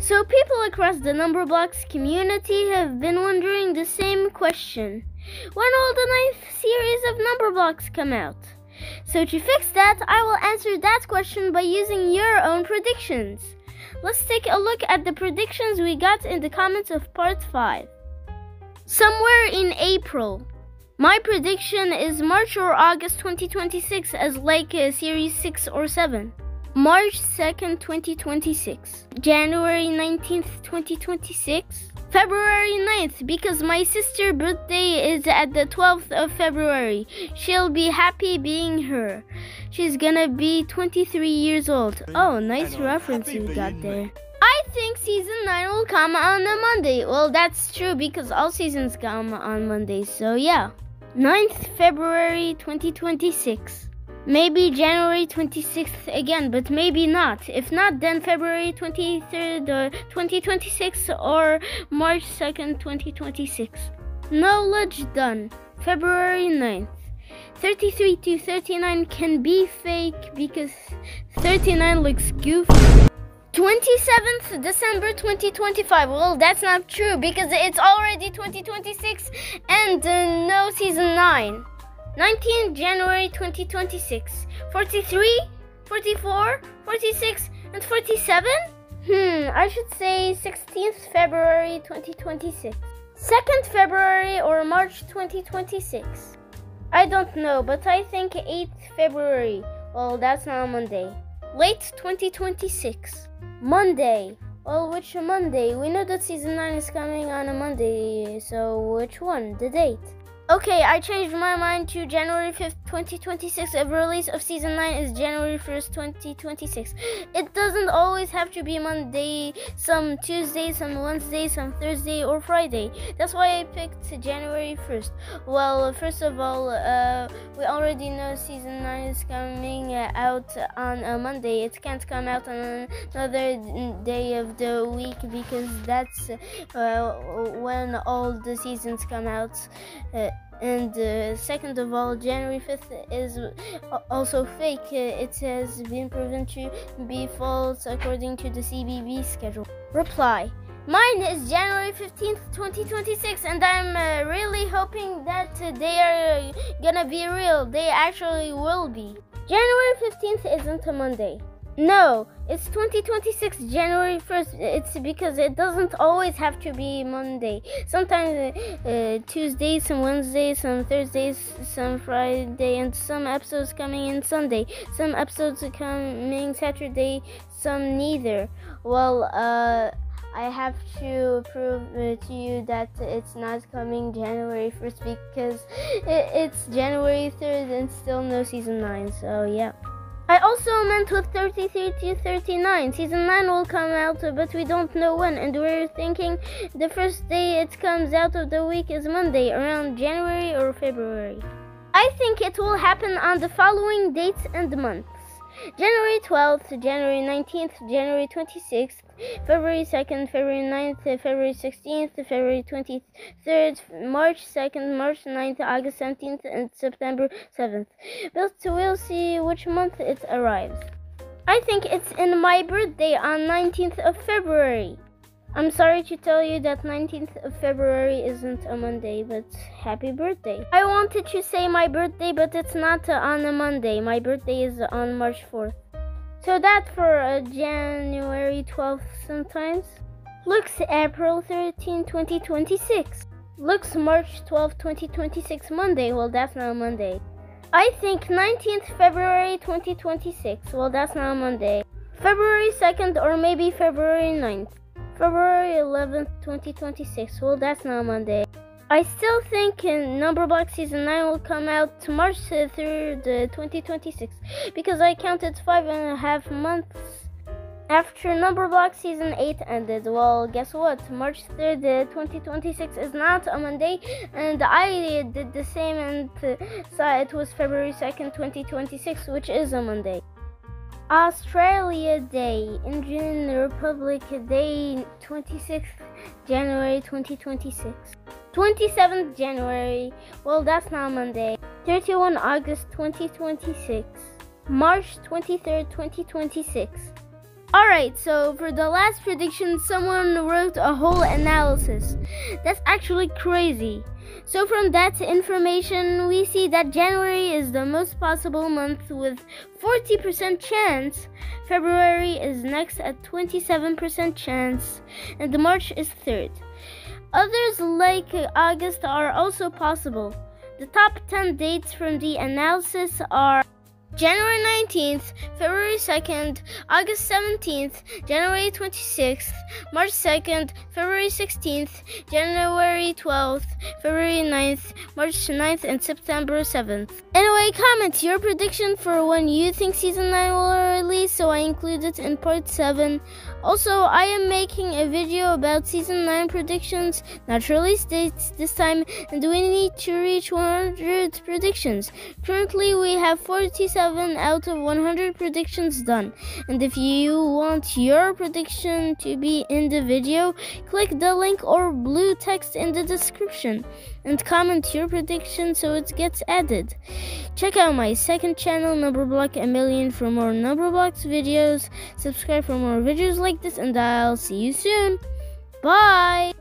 So, people across the Numberblocks community have been wondering the same question When will the ninth series of Numberblocks come out? So, to fix that, I will answer that question by using your own predictions. Let's take a look at the predictions we got in the comments of part 5. Somewhere in April. My prediction is March or August 2026 as like uh, series 6 or 7. March 2nd, 2026. January 19th, 2026. February 9th because my sister's birthday is at the 12th of February. She'll be happy being her. She's gonna be 23 years old. Oh, nice reference you got there. I think season 9 will come on a Monday. Well, that's true because all seasons come on Mondays, so yeah. 9th February 2026. Maybe January 26th again, but maybe not. If not, then February 23rd, uh, 2026 or March 2nd, 2026. Knowledge done. February 9th. 33 to 39 can be fake because 39 looks goofy. 27th December 2025. Well, that's not true because it's already 2026 and uh, no season 9. 19th January 2026. 43, 44, 46, and 47? Hmm, I should say 16th February 2026. 2nd February or March 2026. I don't know, but I think 8th February. Well, that's not a Monday. Late 2026. Monday. Well, which Monday? We know that season 9 is coming on a Monday, so which one? The date. Okay, I changed my mind to January 5th, 2026. The release of season 9 is January 1st, 2026. It doesn't always have to be Monday, some Tuesday, some Wednesday, some Thursday, or Friday. That's why I picked January 1st. Well, first of all, uh, we already know season 9 is coming out on a Monday. It can't come out on another day of the week because that's uh, when all the seasons come out. Uh, and uh, second of all, January 5th is also fake. Uh, it has been proven to be false according to the CBeebies schedule. Reply. Mine is January 15th, 2026, and I'm uh, really hoping that they are gonna be real. They actually will be. January 15th isn't a Monday. No, it's 2026 January 1st. It's because it doesn't always have to be Monday. Sometimes uh, uh, Tuesdays, some Wednesdays, some Thursdays, some Friday, and some episodes coming in Sunday. Some episodes coming Saturday, some neither. Well, uh, I have to prove uh, to you that it's not coming January 1st because it's January 3rd and still no season 9. So, yeah. I also meant with 33 to 39. Season 9 will come out, but we don't know when, and we're thinking the first day it comes out of the week is Monday, around January or February. I think it will happen on the following dates and months. January 12th, January 19th, January 26th, February 2nd, February 9th, February 16th, February 23rd, March 2nd, March 9th, August 17th, and September 7th. But we'll see which month it arrives. I think it's in my birthday on 19th of February. I'm sorry to tell you that 19th of February isn't a Monday, but happy birthday. I wanted to say my birthday, but it's not on a Monday. My birthday is on March 4th. So that for uh, January 12th sometimes. Looks April 13, 2026. Looks March 12, 2026 Monday. Well, that's not a Monday. I think 19th February 2026. Well, that's not a Monday. February 2nd or maybe February 9th. February 11th, 2026. Well, that's not Monday. I still think Numberblocks Season 9 will come out March 3rd, 2026 because I counted five and a half months after Numberblocks Season 8 ended. Well, guess what? March 3rd, 2026 is not a Monday, and I did the same and uh, saw it was February 2nd, 2026, which is a Monday. Australia Day, Indian Republic Day, 26th January 2026. 27th January, well, that's not Monday. 31 August 2026. March 23rd, 2026. Alright, so for the last prediction, someone wrote a whole analysis. That's actually crazy. So from that information, we see that January is the most possible month with 40% chance. February is next at 27% chance, and March is third. Others like August are also possible. The top 10 dates from the analysis are January 19th, February 2nd, August 17th, January 26th, March 2nd, February 16th, January 12th, February 9th, March 9th, and September 7th. Anyway, comment your prediction for when you think season 9 will release, so I include it in part 7. Also, I am making a video about season 9 predictions, not release dates this time, and we need to reach 100 predictions. Currently, we have 47 out of 100 predictions done. And if you want your prediction to be in the video, click the link or blue text in the description and comment your prediction so it gets added. Check out my second channel, Numberblock a Million, for more Numberblocks videos. Subscribe for more videos like this, and I'll see you soon. Bye!